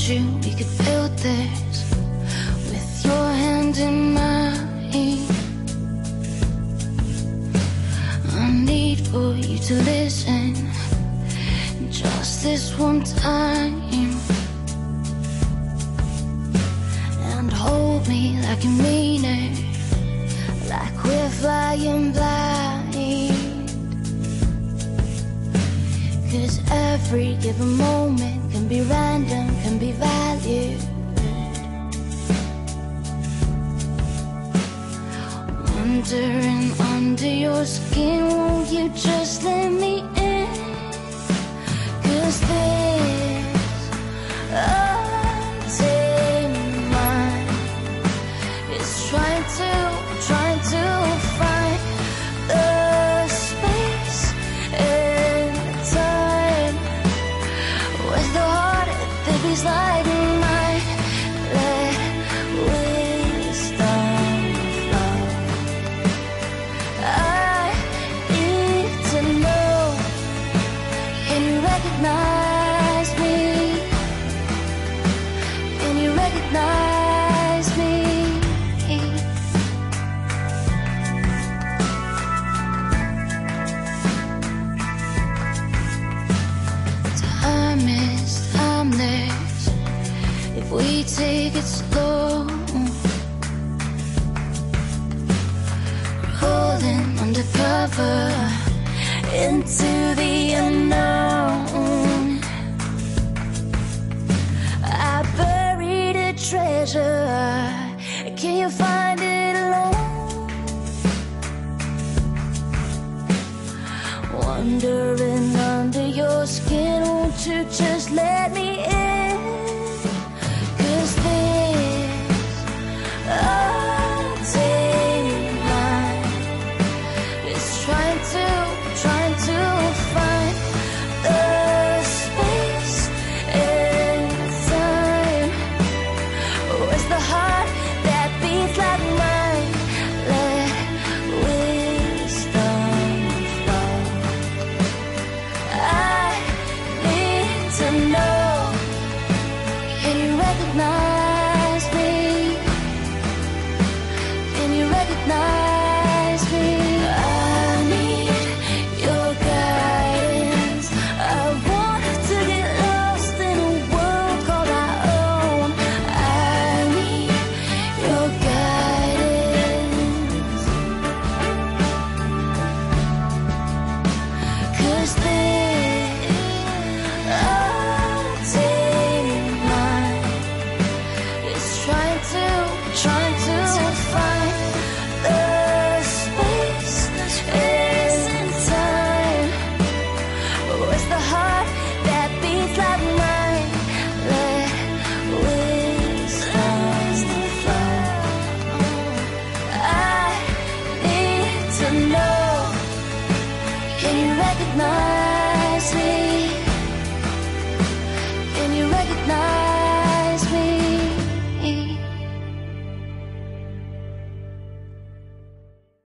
you we could build this with your hand in mine. I need for you to listen just this one time and hold me like you mean it, like we're flying blind. Cause every given moment can be random, can be valued. Wandering under your skin, won't you just let me we take it slow. Rolling undercover into the unknown. I buried a treasure. Can you find it alone? Wandering under your skin, won't you Can you recognize me?